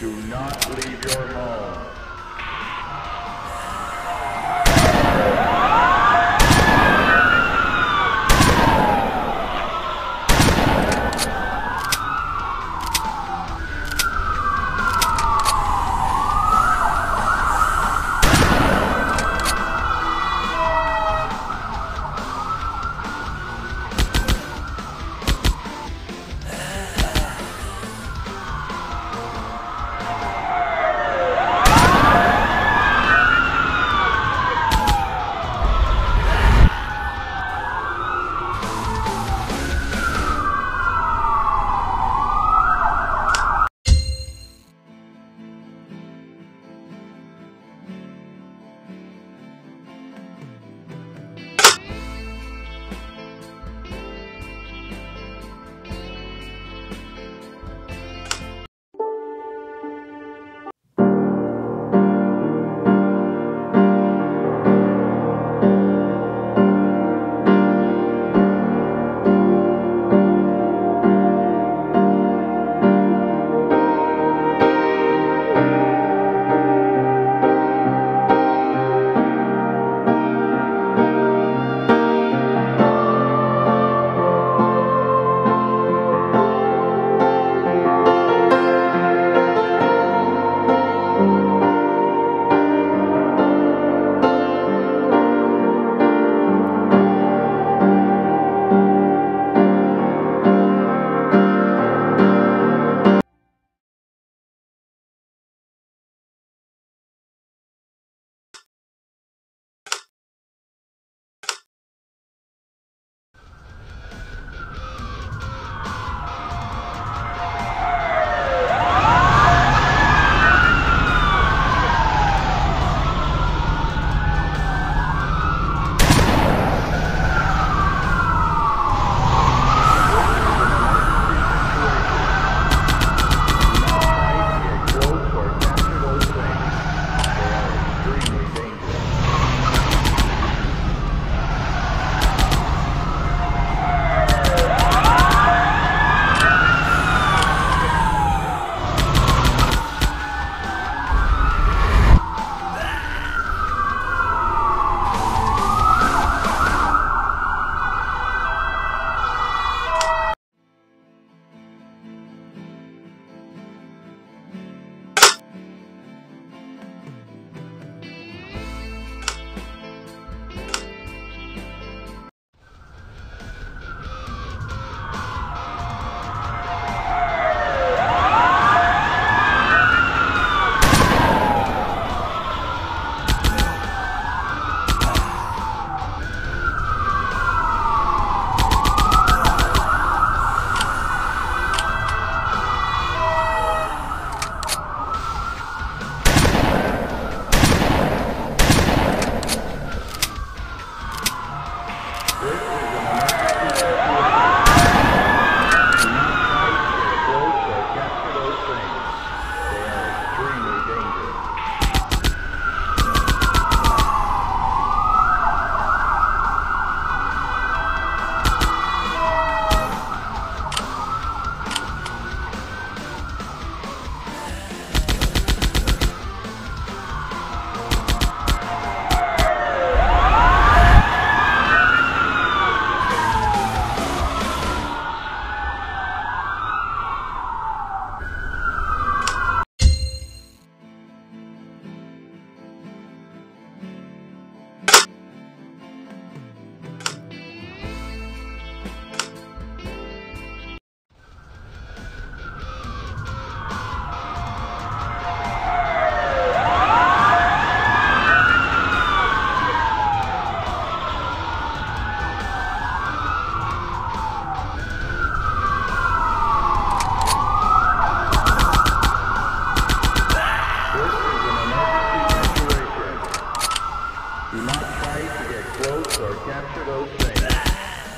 Do not leave your home.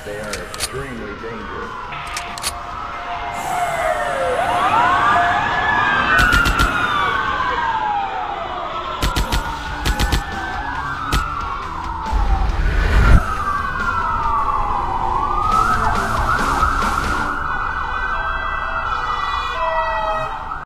They are extremely dangerous.